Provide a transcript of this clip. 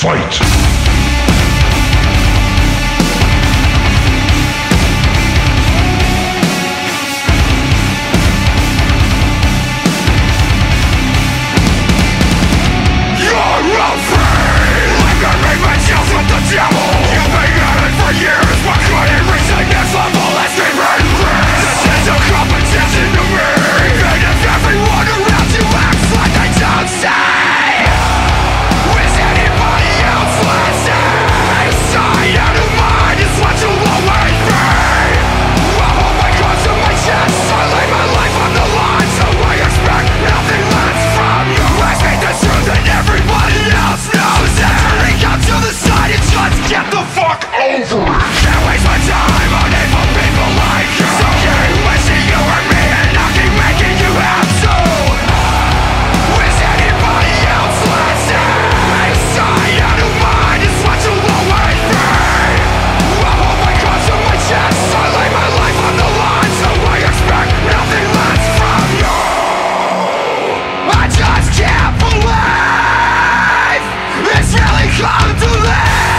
Fight! come to life